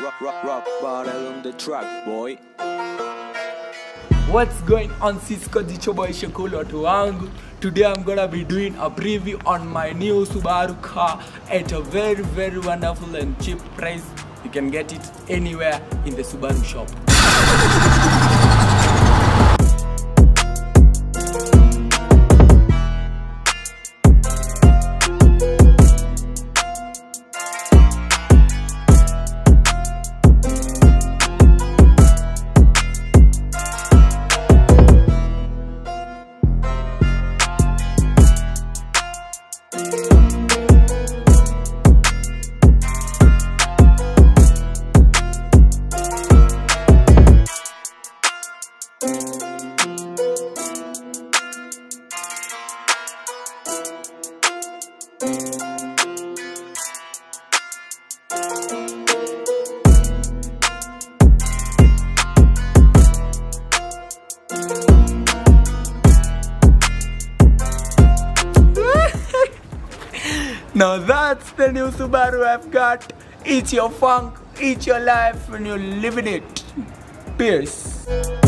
rock, rock, rock bottle on the track, boy. What's going on Cisco Jicho boy Shakul watu wangu Today I'm gonna be doing a preview on my new Subaru car at a very very wonderful and cheap price. You can get it anywhere in the Subaru shop Now that's the new Subaru I've got. It's your funk, it's your life, and you're living it. Peace.